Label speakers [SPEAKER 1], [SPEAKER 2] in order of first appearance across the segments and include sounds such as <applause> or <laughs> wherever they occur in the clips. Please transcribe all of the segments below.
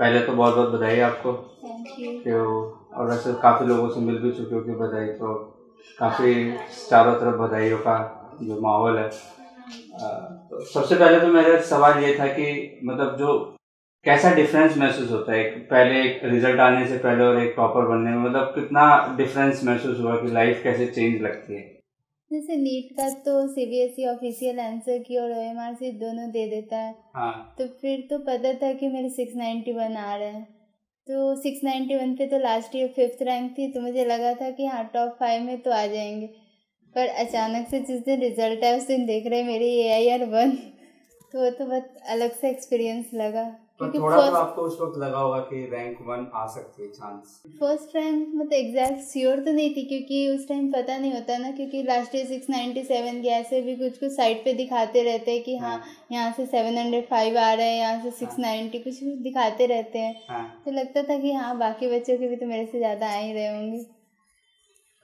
[SPEAKER 1] पहले तो बहुत बहुत बधाई आपको।
[SPEAKER 2] थैंक यू
[SPEAKER 1] कि और वैसे काफ़ी लोगों से मिल भी चुके हो कि बधाई तो काफ़ी चारों तरफ़ बधाइयों का जो माहौल है। तो सबसे पहले तो मेरा सवाल ये था कि मतलब जो कैसा डिफरेंस महसूस होता है? एक पहले एक रिज़ल्ट आने से पहले और एक टॉपर बनने में मतलब कितना डिफरेंस महसूस हुआ कि लाइफ कैसे चेंज लगती है?
[SPEAKER 2] जैसे नीट का तो सीबीएसई ऑफिशियल आंसर की और ओएमआर से दोनों दे देता है।
[SPEAKER 1] हाँ।
[SPEAKER 2] तो फिर तो पता था कि मेरे सिक्स नाइन्टी वन आ रहे हैं। तो सिक्स नाइन्टी वन पे तो लास्ट ईयर फिफ्थ रैंक थी तो मुझे लगा था कि हाँ टॉप फाइव में तो आ जाएँगे। पर अचानक से जिस दिन रिज़ल्ट आया उस दिन देख रहे मेरी ए आई आर वन तो वो तो बहुत अलग सा एक्सपीरियंस लगा।
[SPEAKER 1] तो थोड़ा तो आपको उस वक्त लगा होगा कि रैंक वन आ सकती है चांस
[SPEAKER 2] फ़र्स्ट रैंक मतलब एग्जैक्ट श्योर तो नहीं थी क्योंकि उस टाइम पता नहीं होता ना क्योंकि last year six ninety seven के ऐसे भी कुछ कुछ साइट पे दिखाते रहते हैं कि हाँ यहाँ से सेवन हंड्रेड फाइव आ रहे हैं यहाँ से सिक्स नाइन्टी कुछ कुछ दिखाते रहते हैं।
[SPEAKER 1] हाँ।
[SPEAKER 2] तो लगता था कि हाँ बाकी बच्चों के भी तो मेरे से ज़्यादा आ ही रहे होंगे।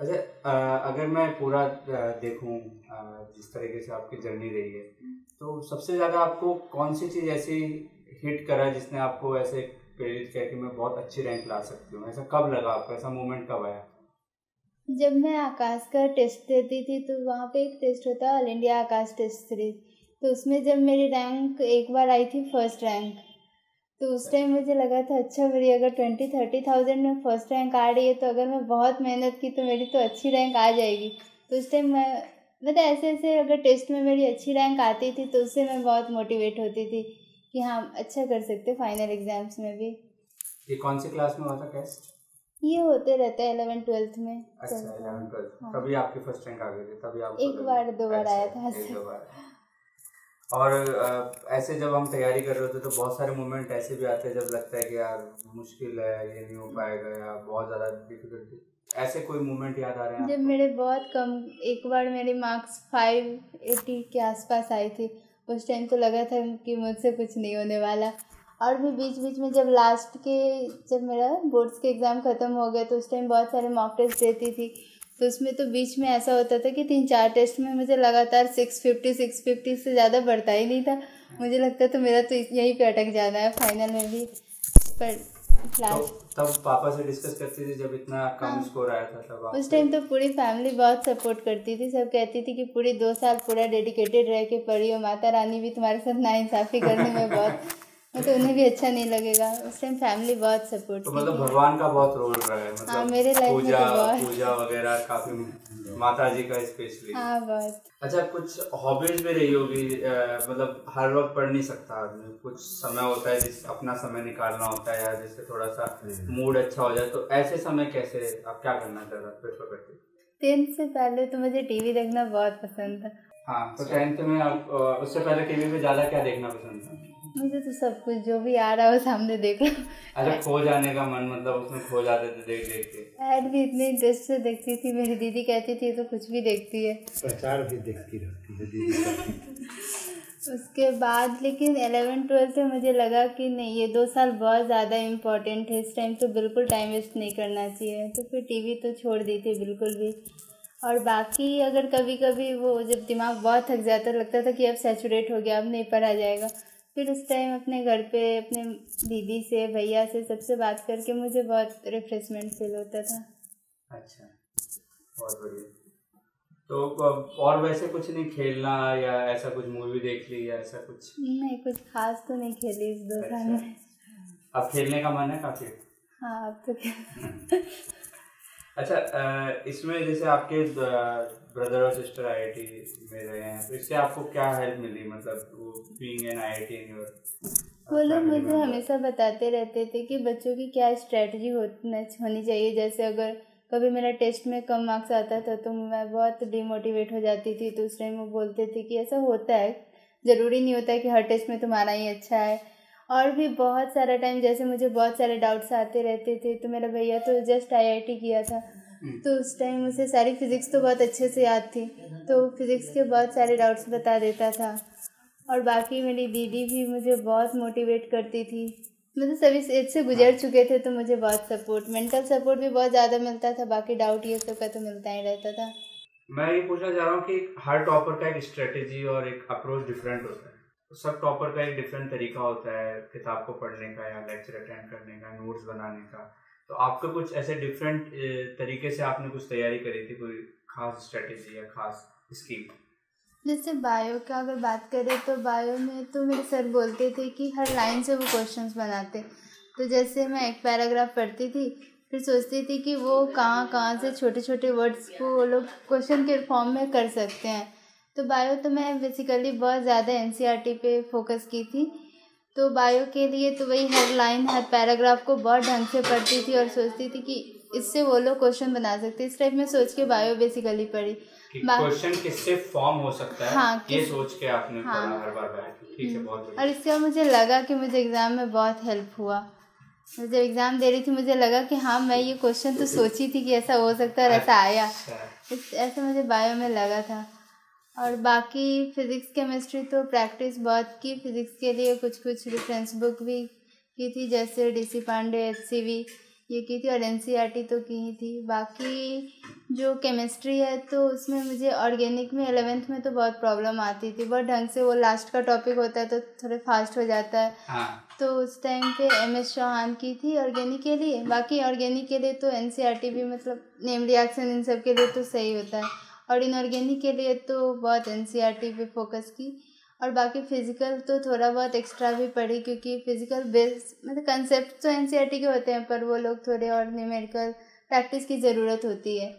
[SPEAKER 1] अच्छा अगर मैं पूरा देखूँ जिस तरीके से आपकी जर्नी रही है तो सबसे ज़्यादा आपको कौन सी चीज़ ऐसी हिट करा जिसने आपको ऐसे प्रेरित किया कि मैं बहुत अच्छी रैंक ला सकती हूँ। ऐसा कब लगा आपको? ऐसा मोमेंट कब आया?
[SPEAKER 2] जब मैं आकाश का टेस्ट देती थी तो वहाँ पे एक टेस्ट होता है all India Aakash test series तो उसमें जब मेरी रैंक एक बार आई थी फ़र्स्ट रैंक तो उस टाइम मुझे लगा था अच्छा मेरी अगर ट्वेंटी थर्टी थाउज़ेंड में फ़र्स्ट रैंक आ रही है तो अगर मैं बहुत मेहनत की तो मेरी तो अच्छी रैंक आ जाएगी। तो उस टाइम मैं मतलब ऐसे ऐसे अगर टेस्ट में मेरी अच्छी रैंक आती थी तो उससे मैं बहुत मोटिवेट होती थी। कि हाँ अच्छा कर सकते फाइनल एग्ज़ाम्स में भी।
[SPEAKER 1] ये कौन सी क्लास में हुआ था टेस्ट
[SPEAKER 2] ये होते रहते हैं एलेवन ट्वेल्थ में।
[SPEAKER 1] अच्छा इलेवन ट्वेल्थ
[SPEAKER 2] हाँ।
[SPEAKER 1] तभी आपकी फ़र्स्ट रैंक आ गई थी तभी आप
[SPEAKER 2] एक बार, दो बार आया था
[SPEAKER 1] एक दो बार। और ऐसे जब हम तैयारी कर रहे होते तो बहुत सारे मोमेंट ऐसे भी आते हैं जब लगता है कि यार मुश्किल है ये नहीं हो पाएगा या बहुत ज़्यादा डिफिकल्टी ऐसे कोई मोमेंट याद आ रहे हैं
[SPEAKER 2] जब मेरे बहुत कम एक बार मेरे मार्क्स फाइव एटी के आसपास आई थी। उस टाइम तो लगा था कि मुझसे कुछ नहीं होने वाला। और भी बीच बीच में जब लास्ट के, जब मेरा बोर्ड्स के एग्ज़ाम ख़त्म हो गए तो उस टाइम बहुत सारे मॉक टेस्ट देती थी। तो उसमें तो बीच में ऐसा होता था कि तीन चार टेस्ट में मुझे लगातार सिक्स फिफ्टी सिक्स फिफ्टी से ज़्यादा बढ़ता ही नहीं था। मुझे लगता था मेरा तो यहीं पे अटक जाना है फाइनल में भी। पर
[SPEAKER 1] तो तब पापा से डिस्कस करती थी जब इतना कम
[SPEAKER 2] हाँ।
[SPEAKER 1] स्कोर आया था तब
[SPEAKER 2] उस टाइम तो पूरी फैमिली बहुत सपोर्ट करती थी। सब कहती थी कि पूरी दो साल पूरा डेडिकेटेड रह के पढ़ी हो। माता रानी भी तुम्हारे साथ ना इंसाफी करने में बहुत तो उन्हें भी अच्छा नहीं लगेगा। उस टाइम फैमिली बहुत सपोर्ट
[SPEAKER 1] तो मतलब भगवान का बहुत रोल रहा है मतलब
[SPEAKER 2] हाँ, मेरे life में
[SPEAKER 1] पूजा
[SPEAKER 2] तो बहुत।
[SPEAKER 1] पूजा वगैरह काफ़ी माता जी का स्पेशली
[SPEAKER 2] हाँ बहुत।
[SPEAKER 1] अच्छा कुछ हॉबीज भी रही होगी मतलब हर वक्त पढ़ नहीं सकता आदमी। कुछ समय होता है जिस अपना समय निकालना होता है या जिससे थोड़ा सा मूड अच्छा हो जाए तो ऐसे समय कैसे आप क्या करना चाहते प्रेफर करते
[SPEAKER 2] टेंथ से पहले तो मुझे टीवी देखना बहुत पसंद था।
[SPEAKER 1] हाँ तो टेंथ में आप उससे पहले टीवी पे ज़्यादा क्या देखना पसंद था?
[SPEAKER 2] मुझे तो सब कुछ जो भी आ रहा है वो सामने देख लो।
[SPEAKER 1] अच्छा खो जाने का मन मतलब उसमें खो जाते थे देख देख के।
[SPEAKER 2] ऐड भी इतने इंटरेस्ट से देखती थी मेरी दीदी कहती थी तो कुछ भी देखती है।
[SPEAKER 3] प्रचार भी देखती रहती है दीदी। <laughs>
[SPEAKER 2] उसके बाद लेकिन एलेवन ट्वेल्थ में मुझे लगा कि नहीं ये दो साल बहुत ज़्यादा इम्पोर्टेंट है। इस टाइम तो बिल्कुल टाइम वेस्ट नहीं करना चाहिए। तो फिर टीवी तो छोड़ दी थी बिल्कुल भी। और बाकी अगर कभी कभी वो जब दिमाग बहुत थक जाता लगता था कि अब सैचुरेट हो गया अब नहीं पढ़ा जाएगा। फिर उस टाइम अपने घर पे अपने दीदी से भैया से सबसे बात करके मुझे बहुत रिफ्रेशमेंट फील होता था।
[SPEAKER 1] अच्छा बहुत बढ़िया। तो और वैसे कुछ नहीं खेलना या ऐसा कुछ मूवी देख ली या ऐसा कुछ?
[SPEAKER 2] नहीं कुछ खास तो नहीं खेली इस दो साल में
[SPEAKER 1] अब खेलने का मन है काफ़ी?
[SPEAKER 2] हाँ अब तो <laughs>
[SPEAKER 1] अच्छा इसमें जैसे आपके ब्रदर और सिस्टर आईआईटी में रहे हैं तो इससे आपको क्या हेल्प मिली? मतलब वो being an IIT in your
[SPEAKER 2] वो लोग मुझे हमेशा बताते रहते थे कि बच्चों की क्या स्ट्रेटजी होनी चाहिए। जैसे अगर कभी मेरा टेस्ट में कम मार्क्स आता था तो मैं बहुत डिमोटिवेट हो जाती थी। तो उस टाइम वो बोलते थे कि ऐसा होता है ज़रूरी नहीं होता है कि हर टेस्ट में तुम्हारा ही अच्छा है। और भी बहुत सारा टाइम जैसे मुझे बहुत सारे डाउट्स आते रहते थे तो मेरा भैया तो जस्ट आईआईटी किया था। तो उस टाइम उसे सारी फिज़िक्स तो बहुत अच्छे से याद थी तो फिज़िक्स के बहुत सारे डाउट्स बता देता था। और बाकी मेरी दीदी भी मुझे बहुत मोटिवेट करती थी। मतलब सभी एज से गुजर चुके थे तो मुझे बहुत सपोर्ट मेंटल सपोर्ट भी बहुत ज़्यादा मिलता था बाकी डाउट ये सब का तो मिलता ही रहता था।
[SPEAKER 1] मैं ये पूछना चाह रहा हूँ कि हर टॉपर का एक स्ट्रेटेजी और एक अप्रोच डिफरेंट होता है। सब टॉपर का एक डिफरेंट तरीका होता है, किताब को पढ़ने का या लेक्चर अटेंड करने का नोट्स बनाने का। तो आपका कुछ ऐसे डिफरेंट तरीके से आपने कुछ तैयारी करी थी, कोई खास स्ट्रेटेजी या खास स्कीम
[SPEAKER 2] जैसे बायो का अगर बात करें तो बायो में तो मेरे सर बोलते थे कि हर लाइन से वो क्वेश्चंस बनाते। तो जैसे मैं एक पैराग्राफ पढ़ती थी, फिर सोचती थी कि वो कहाँ कहाँ से छोटे छोटे वर्ड्स को वो लोग क्वेश्चन के फॉर्म में कर सकते हैं। तो बायो तो मैं बेसिकली बहुत ज़्यादा एन पे फोकस की थी। तो बायो के लिए तो वही हर लाइन हर पैराग्राफ को बहुत ढंग से पढ़ती थी और सोचती थी कि इससे वो लोग क्वेश्चन बना सकते इस टाइप में सोच के बायो बेसिकली पढ़ी।
[SPEAKER 1] क्वेश्चन किससे फॉर्म हो सकता है
[SPEAKER 2] हाँ,
[SPEAKER 1] ये सोच के आपने
[SPEAKER 2] हाँ।
[SPEAKER 1] पढ़ा हर बार ठीक है बहुत
[SPEAKER 2] और इसके बाद मुझे लगा कि मुझे एग्ज़ाम में बहुत हेल्प हुआ। जब एग्ज़ाम दे रही थी मुझे लगा कि हाँ मैं ये क्वेश्चन तो सोची थी कि ऐसा हो सकता है और ऐसा आया।
[SPEAKER 1] अच्छा।
[SPEAKER 2] इस ऐसे मुझे बायो में लगा था। और बाकी फिज़िक्स केमिस्ट्री तो प्रैक्टिस बहुत की फिज़िक्स के लिए कुछ कुछ रेफरेंस बुक भी की थी जैसे D C Pandey H C V ये की थी और एन सी आर टी तो की ही थी। बाकी जो केमिस्ट्री है तो उसमें मुझे ऑर्गेनिक में एलेवेंथ में तो बहुत प्रॉब्लम आती थी। बहुत ढंग से वो लास्ट का टॉपिक होता है तो थोड़े फास्ट हो जाता है।
[SPEAKER 1] हाँ।
[SPEAKER 2] तो उस टाइम पे एम एस चौहान की थी ऑर्गेनिक के लिए। बाकी ऑर्गेनिक के लिए तो एन सी आर टी भी मतलब नेम रिएक्शन इन सब के लिए तो सही होता है। और इनऑर्गेनिक के लिए तो बहुत एन टी पे फोकस की। और बाकी फ़िज़िकल तो थोड़ा बहुत एक्स्ट्रा भी पढ़ी क्योंकि फ़िज़िकल बेस मतलब कंसेप्ट तो एन टी के होते हैं, पर वो लोग थोड़े और न्यूमेरिकल प्रैक्टिस की ज़रूरत होती है।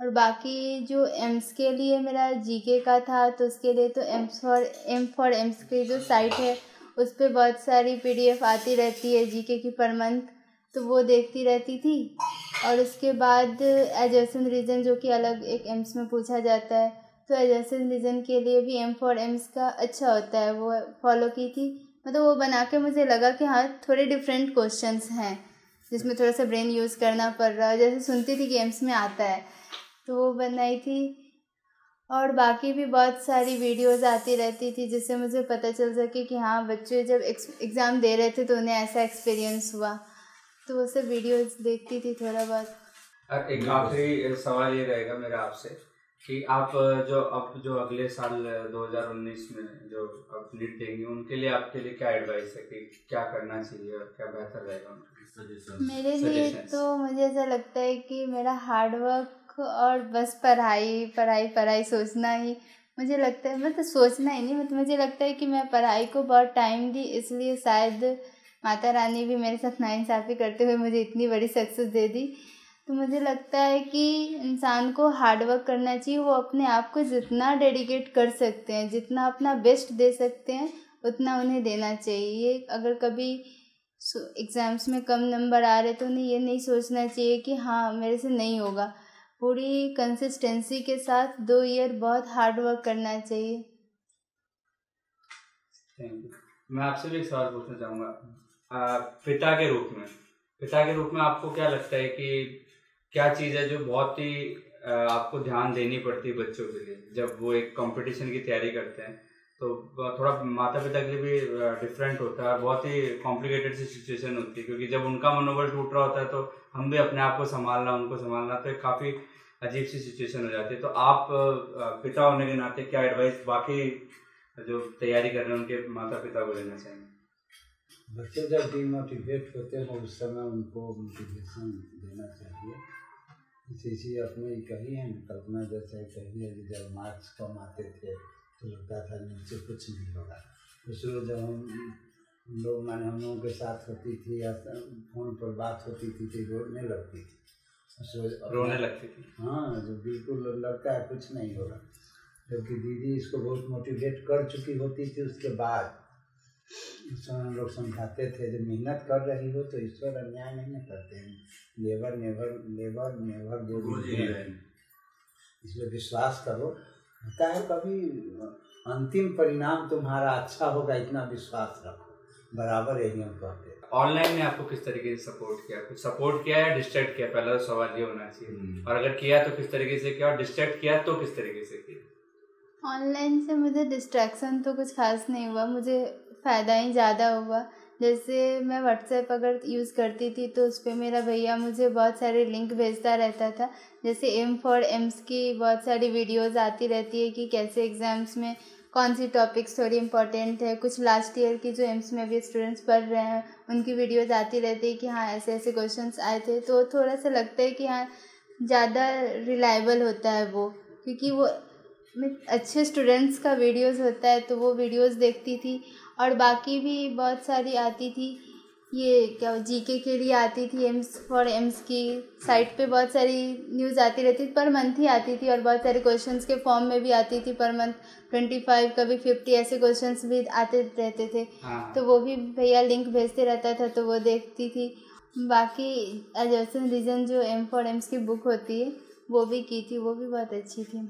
[SPEAKER 2] और बाकी जो एम्स के लिए मेरा जीके का था तो उसके लिए तो AIIMS for M for AIIMS की जो साइट है, उस पर बहुत सारी पीडीएफ आती रहती है जीके की पर मंथ तो वो देखती रहती थी। और उसके बाद एजर्सन रीजन जो कि अलग एक एम्स में पूछा जाता है तो एजर्सन रीजन के लिए भी एम फॉर एम्स का अच्छा होता है, वो फॉलो की थी। मतलब वो बना के मुझे लगा कि हाँ थोड़े डिफरेंट क्वेश्चन हैं, जिसमें थोड़ा सा ब्रेन यूज़ करना पड़ रहा है। जैसे सुनती थी कि एम्स में आता है तो वो बनाई थी। और बाकी भी बहुत सारी वीडियोस आती रहती थी, जिससे मुझे पता चल सके कि हाँ बच्चे जब एग्ज़ाम दे रहे थे तो उन्हें ऐसा एक्सपीरियंस हुआ। तो वो सब वीडियोस देखती थी थोड़ा बहुत।
[SPEAKER 1] एक आखिरी सवाल ये रहेगा मेरा आपसे कि आप जो अब जो अगले साल 2019 में जो आप लीड देंगे उनके लिए आपके लिए क्या एडवाइस है कि क्या करना चाहिए और क्या बेहतर रहेगा उनके लिए?
[SPEAKER 2] मेरे लिए तो मुझे ऐसा लगता है कि मेरा हार्ड वर्क और बस पढ़ाई पढ़ाई पढ़ाई सोचना ही मुझे लगता है मतलब सोचना ही नहीं मतलब मुझे लगता है कि मैं पढ़ाई को बहुत टाइम दी इसलिए शायद माता रानी भी मेरे साथ नाइंसाफ़ी करते हुए मुझे इतनी बड़ी सक्सेस दे दी। तो मुझे लगता है कि इंसान को हार्ड वर्क करना चाहिए, वो अपने आप को जितना डेडिकेट कर सकते हैं, जितना अपना बेस्ट दे सकते हैं, उतना उन्हें देना चाहिए। अगर कभी एग्ज़ाम्स में कम नंबर आ रहे तो उन्हें ये नहीं सोचना चाहिए कि हाँ मेरे से नहीं होगा। पूरी कंसिस्टेंसी के साथ दो ईयर बहुत हार्ड वर्क करना चाहिए।
[SPEAKER 1] मैं आपसे भी एक सवाल पूछना चाहूँगा। पिता के रूप में। पिता के रूप में आपको क्या लगता है कि क्या चीज़ है जो बहुत ही आपको ध्यान देनी पड़ती है बच्चों के लिए, जब वो एक कंपटीशन की तैयारी करते हैं? तो थोड़ा माता पिता के लिए भी डिफरेंट होता है बहुत ही कॉम्प्लिकेटेड सी सिचुएशन होती है, क्योंकि जब उनका मनोबल टूट रहा होता है तो हम भी अपने आप को संभालना, उनको संभालना तो काफ़ी अजीब सी सिचुएशन हो जाती है। तो आप पिता होने के नाते क्या एडवाइस बाकी जो तैयारी कर रहे हैं उनके माता पिता को देना चाहेंगे
[SPEAKER 3] बच्चे जब डिमोटिवेट होते हैं उस समय उनको मोटिवेशन देना चाहिए। इसी चीज़ अपने ही कही है कल्पना जैसे कही है कि जब मार्क्स कम आते थे तो लगता था नीचे कुछ नहीं होगा। दूसरों जब हम लोग माने हम लोगों के साथ होती थी या फ़ोन पर बात होती थी तो रोने लगती थी। उसको
[SPEAKER 1] रोने लगती थी।
[SPEAKER 3] हाँ जो बिल्कुल लगता है कुछ नहीं होगा। जबकि दीदी इसको बहुत मोटिवेट कर चुकी होती थी उसके बाद हम लोग समझाते थे जब मेहनत कर रही हो तो ईश्वर अन्याय नहीं न करते हैं। Labour never labour never go इसमें विश्वास करो। होता है कभी अंतिम परिणाम तुम्हारा अच्छा होगा इतना विश्वास रखो। बराबर यही हम कहते हैं
[SPEAKER 1] ऑनलाइन ने आपको किस तरीके से सपोर्ट किया? कुछ सपोर्ट किया या डिस्ट्रैक्ट किया? पहला तो सवाल ये होना चाहिए। और अगर किया तो किस तरीके से किया? और डिस्ट्रैक्ट किया तो किस तरीके से किया?
[SPEAKER 2] ऑनलाइन से मुझे डिस्ट्रैक्शन तो कुछ खास नहीं हुआ। मुझे फ़ायदा ही ज़्यादा हुआ। जैसे मैं व्हाट्सएप अगर यूज़ करती थी तो उस पर मेरा भैया मुझे बहुत सारे लिंक भेजता रहता था। जैसे एम फॉर एम्स की बहुत सारी वीडियोस आती रहती है कि कैसे एग्ज़ाम्स में कौन सी टॉपिक्स थोड़ी इम्पोर्टेंट है। कुछ लास्ट ईयर की जो एम्स में भी स्टूडेंट्स पढ़ रहे हैं, उनकी वीडियोज़ आती रहती है कि हाँ ऐसे ऐसे क्वेश्चन आए थे। तो थोड़ा सा लगता है कि हाँ ज़्यादा रिलायबल होता है वो, क्योंकि वो अच्छे स्टूडेंट्स का वीडियोस होता है तो वो वीडियोस देखती थी। और बाकी भी बहुत सारी आती थी। ये क्या जीके के लिए आती थी एम्स फॉर एम्स की साइट पे बहुत सारी न्यूज़ आती रहती थी पर मंथ ही आती थी और बहुत सारे क्वेश्चंस के फॉर्म में भी आती थी पर मंथ ट्वेंटी फाइव कभी फिफ्टी ऐसे क्वेश्चंस भी आते रहते थे।
[SPEAKER 1] हाँ।
[SPEAKER 2] तो वो भी भैया लिंक भेजते रहता था तो वो देखती थी। बाकी एजर्सन रीजन जो एम फॉर एम्स की बुक होती है वो भी की थी वो भी बहुत अच्छी थी।